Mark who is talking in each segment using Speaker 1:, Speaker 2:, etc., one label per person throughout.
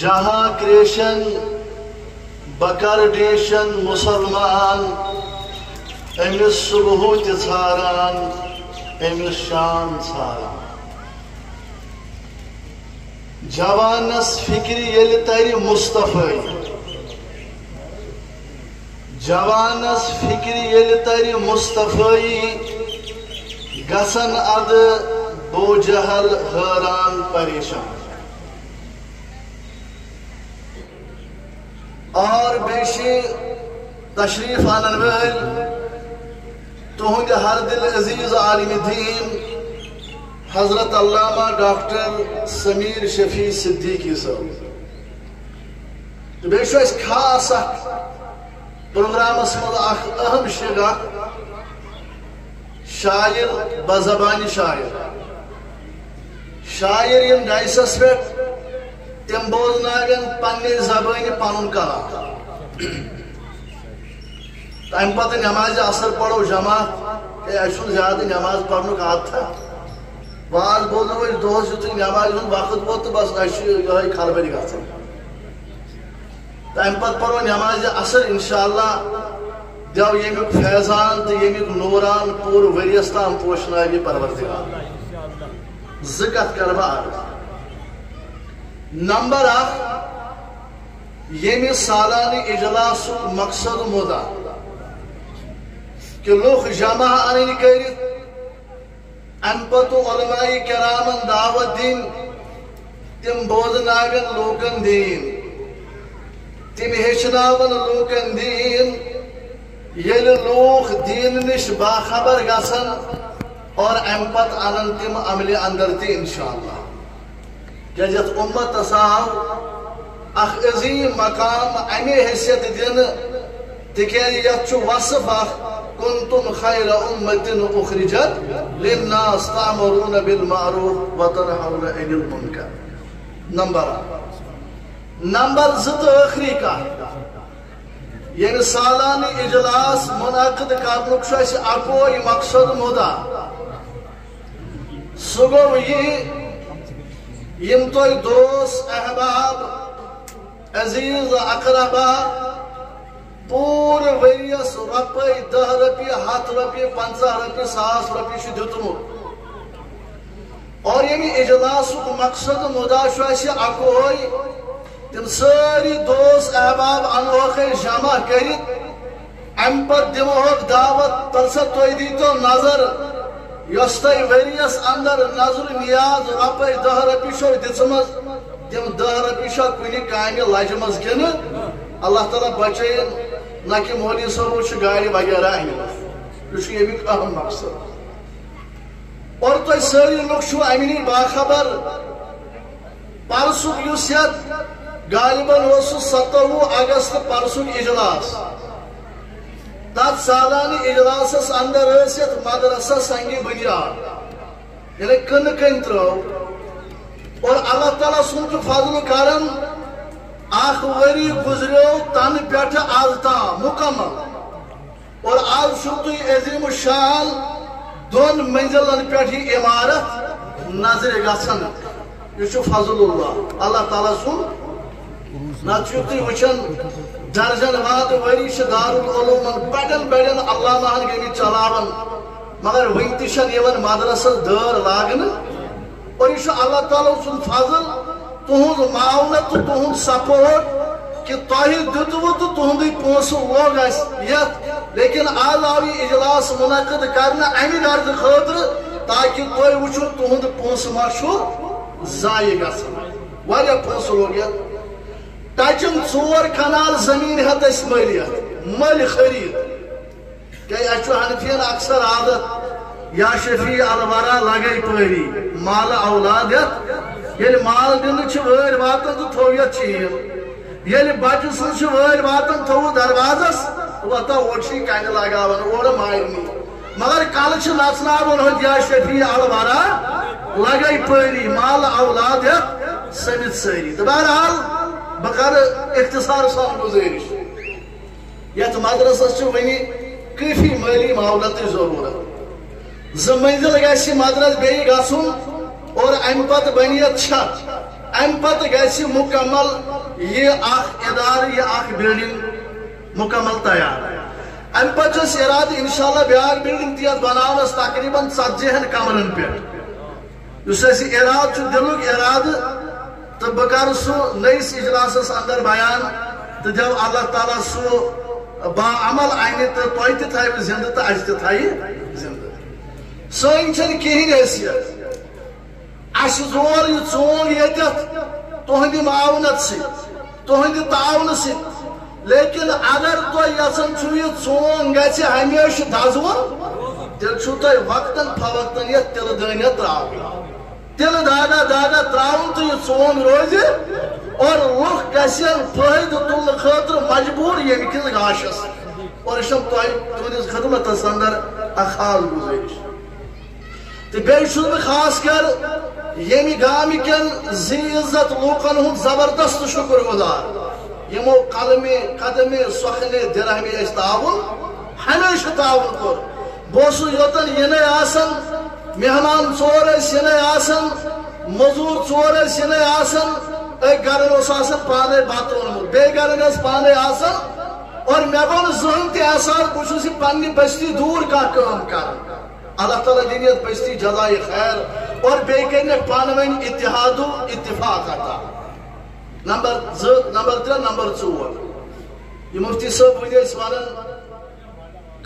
Speaker 1: जहाँ क्रेशन बकरडेशन मुसलमान अमिस सुबह तारान अमिस शाम छारान जवानस फ़िक्र ये तर मुस्तफ़ी जवानस फ़िक्र ये तर मुस्तफ़ी गसन अद बोजहल हैरान परेशान। और बेशी तशरीफ़ आनन वल तुहद हर दिल अज़ीज़ आलिम दीन, हज़रत अल्लामा डॉक्टर समीर शफी सिद्दीकी सब तो खास प्रोग्रामस मज अहम शिगा, शायर बजबान शायर। शायर यम डाइसस पे तम बोजन पन्ने जबान पन कलाम तम पे नमाज़ असर पढ़ो जमा ज़्यादा नमाज़ पढ़न आदत वाज बोलो दोस यु नमाज़ वक्त वो तो बस ये खलबली ग तम पे पढ़ो नमाज़ असर इनशाला दव यमुक फैजान तो यमुक नूरान, पूर वरियस ताम पोशन परवरदिगार। जत कर नंबर अख ये सालानी इजलास मकसद मुदा। कि लुख जमा अन कर अम पमाई करामन दावत दिन। तम बोजनावन लूकन दीन। तम हेचनावन लूकन दीन। ये लूख दीन नश बाखबर गसन। और अम पत अन तम अमल अंदर ति इनशाला क्या उम्मत आव अख अजीम मकाम अमे हैसियत दिन तिज वसफ कुंतुम खैर उम्मतिन उखरिजत लिन्नास तामरून बिल मारूफ अनिल मुनकर नंबर नंबर ज तो आखिरी का ये सालानी इजलास मुनद कर अकोई मकसद मुदा सह गो यह यम तुम दोस अहबाब, अज़ीज़ अकरबा पूर वरियस रुपये दह रुपये हथ रुपये पंचा रुपये सास रुपये दुतमुत और ये इजलास मकसद मुदा अकोई तम सारी दोस अहबाब अनोख जमा कर अम पे दिमोक दावत तलसा तुम दी तो नज़र यस तुम वरियस अंदर नज़र नियाज रुपये दह रुपये दिम तम दह रुपये कुन काम लज मज किन अल्लाह ताला बचन न कि मौली सब गाड़ी वगैरह अमिक यह अहम मकसद और तुम सारी लुक अमी बाखबर परसुक गालिबन सतवु अगस्त परसुक इजलास तथ सालानी इजलास अंदर मदरसा संग बुनियाद कन कन त्रो और अल्लाह ताला सुन फजल अख वरी गुजरो तन पे आज ताम मुकम्मल और आज तुम अजीम शान दोन मंजिलन पे इमारत नज़र गसन यह फजल अल्लाह ताला सुन वचन दर्जन वाद वरी दारुलूमन बड़न बड़न अल्लाहन गमित चलावन। मगर वन तन मदरस दर लागन। और यह अल्लाह ताला सुन फजल तुहद मावनत तो तुहद सपोर्ट, कि तह दुतव तो तुहद पोस लोग लेकिन आज आव इजलास मुनद कर अमि गर्ज खतर, ताकि तुम वो तुहद पोस मा जाय ग पोस लोग तचम चोर कनाल ज़मीन हत मलियत मल खरीद क्या हनफियन अक्सर आदत या शफी अलवरा लगे परी माल औलाद ये माल दिन वर वातन तो थो ये चीज़ ये बच्चे सज वर वातन थो दरवाजस वत ओर कन लगान ओर मारनी मगर कल नचन या शफी अलवरा लगे परी माल औलाद समित सारी तो बहरहाल बह कर इख्तसार सान गुजारिश ये मदरसस वन काफ़ी माली मावलत ज़रूरत ज मंजिल गस मदरस बे और अम पे बन छत अम पत गि मुकम्मल यह इदार ये बिल्डिंग मुकम्मल तैयार अम पे इराद इनशाला ब्या बिल्डिंग ती बनावस तकरीबन षतजहन कमरन पे इराद दिलुक इराद तो बह सह नईस इजलास अंदर बयान तो जब अल्लाह ताला सह बाअमल अन तो तुह तव जिंद तो अस जिंद सन कहें हैसियत अस ज़ोर यह चोन ये तुहद मावनत सुहद तावन लेकिन अगर तुम यहान यह चोन गमेश दजवन तेल तुम वक्तन फवक्तन ये तिल दानिया त्रा तिल दागा दागा त्राउन तो यह चोन रोज, और लुख गसन फ़ायदे तुल खतर मजबूर ये किस गाशस। और तुहदिस खदमत अंदर अखाल गुजारिश तो बह खास कर, यमि गाम इज़्ज़त लूकन हूँ ज़बरदस्त शुक्र गुजार यमो कलमे कदमे सखने दिरहमे ताउन हमेशा ताउन कोर। बस योतन यन मेहमान चोर यन मजूर चोर यन गरन पाने बत ओनमुत बे गरन पाने और मे गो जहन तहसान बहुत पन्ने बस्ती दूर कह कर। अल्लाह ताला दिन बस्ती जजाय खैर, और बे कर पान इतिहाद इतफाक अता। नंबर जो, नंबर त्रे नंबर चोर मुफ्ती वन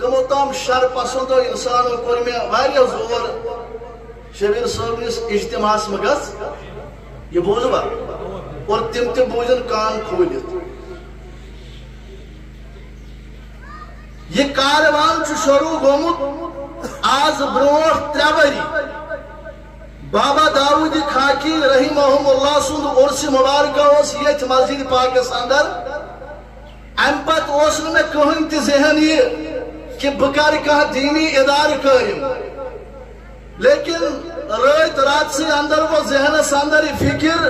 Speaker 1: कमो तम शर पसंदो इंसानो कोर मे वारिया ज़ोर शबीर सबनिस इज्तिमास में गस ये बोझवा और तिम तिम बोझन कान खोलित ये कारवान शुरू गोमुत आज ब्रोह त्रे वरी बाबा दाऊद खाकी रहीमहुल्लाह सुंद उर्स मुबारक ये मस्जिद पाकस अंदर अम पे मे कहन तहन कि बह कर कह दीनी इदार कायम लेकिन रात रात से अंदर वो जहनस अंदर फ़िक्र,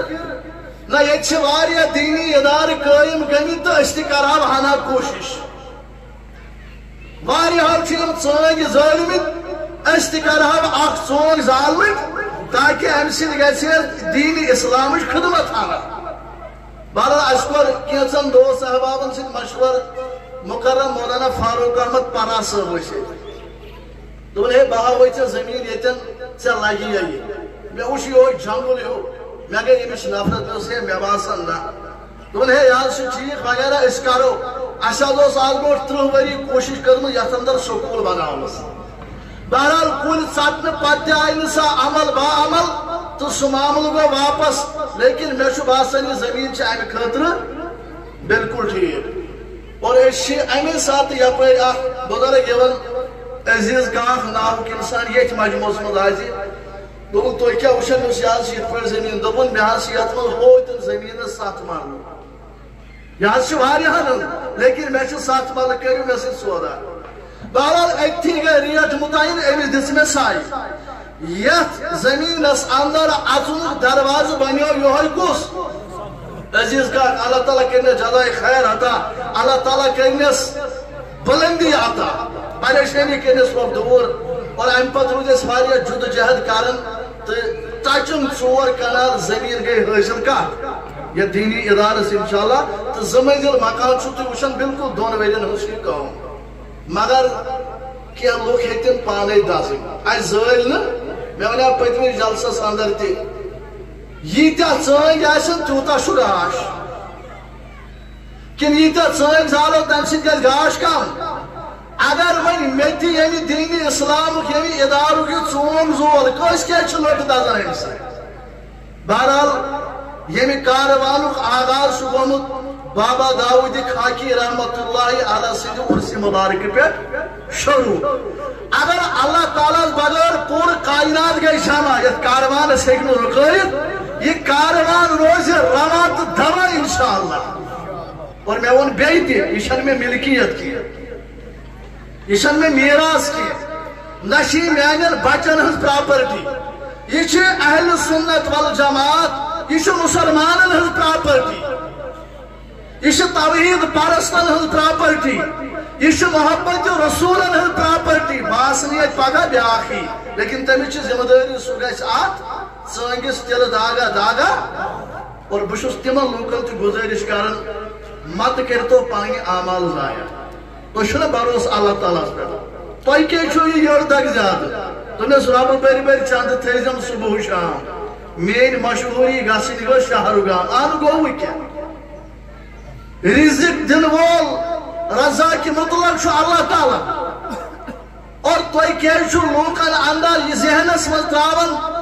Speaker 1: ना ये दीनी इदार कायम गमित तो कर हना कोशिश। सन जालमित अस तोन जालमित ताकि अम दीन इस्लाम खदमत आना। बहरहाल अस कैचन दोस्त सहबाबन सशवर मुकर्रम मौलाना फारूक अहमद परा सब दोन बहा ज़मीन, ये लगी ये मे वो यो जंगल हो मे गई अमिश नफरत मे बासन ना दोन हे यार वगैरह करो अस आज गो त्रुह वरी कोशिश कर्म ये अंदर स्कूल बनावस बहरहाल, कुल चटन पे आय सा अमल, बा तो सह मामल गो वापस, लेकिन मे बासान यह ज़मीन अमे खतर बिल्कुल ठीक। और अमे सात यप बुज़ुर्ग अज़ीज़ गाफ नाव इंसान ये मजमूस मज दोपन तुम क्या वुचान यह ज़मीन दोपन मे ये ज़मीन सत मारन यह लेकिन मे सत मल कर मे सौदा बहरहाल अथी रेट मुतन अमिस दिस मे जमीनस अंदर अचुन दरवाज बनो यो कुस। अज़ीज़ का अल्लाह ताला कर जजाय खैर अता अल्लाह ताला कर बुलंदी अता परेशानी कर दूर और अम पे रूद जुदजहद कर तो तचुन चोर कनाल ज़मीन गई हासिल कह ये दीनी इदारस इंशाला तो जमजिल मकान तुम वुचान बिल्कुल दोन वेरियन हज कम मगर कह लुक हेतन पाने जल न? मे वन पतम जलसस अंदर तीत्या चंग तूता गाश किन यीत्या चंग जालो तम सत गाश कम अगर वन मे यमि दीन इस्लाम यमि इदारुक चोन जोल कस क्या लोट दजान बहरहाल यमि कारवान आगाज़ गोमुत बाबा दाऊद खाकी रहमत उर्स मुबारक पे शुरू अगर अल्लाह ताला बगैर पूरे कायनात गई शामा ये कारवान हेक रुकत यह कारवान रोज रवा तो दवा इंशाला और मैं वो बे यह मे मिल्कियत की। यह मे मीरास की। नशी मान बचन हज प्रॉपर्टी। यह अहल सुन्नत वल जमात यह मुसलमान हज प्रॉपर्टी। यह तवहीद परस्तन हज प्रॉपर्टी। यह मोहब्बत रसूल हज प्रॉपर्टी। बासन पगह ब्याखी लेकिन तमिच ज़िम्मेदारी सह गस अत संगिस तिल दागा दागा और बहुत तिम लूकन तो गुजारिश कर मत कर तो पानी आमाल जाया तो भरोस अल्लाह ताला पे तुम क्या यड़ दग ज़्यादा तुमस रब बर बर चंद थम सुबह शाम मेन मशहूरी गसन गो शहरुगाम अन गो क्या रिजिक दिन वोल रजा की मुतलक अल्लाह ताला और तुम क्या लूकन अंदर यह जहनस मज त्रावन है यह गो हू हु गो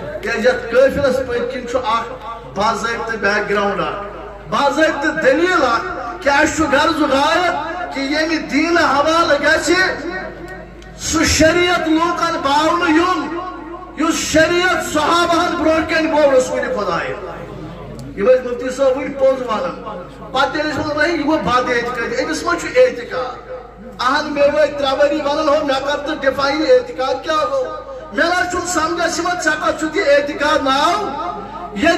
Speaker 1: काफिलस पत्किन बाजत बैकग्राउंड बाजत दलील क्या गर्ज गायब कि ये दीन हवाल गि शरीयत लूकन बावन युन युस शरीयत सहाबहन ब्रो कन यह मुफ्ती वन पोज वन पे मा एहतिकाद अहन मे वो त्रे वरी वन हो मे कर तो डिफाइन एहतिकाद क्या गो ना समझ साका चुकी एतिकाद नाव ये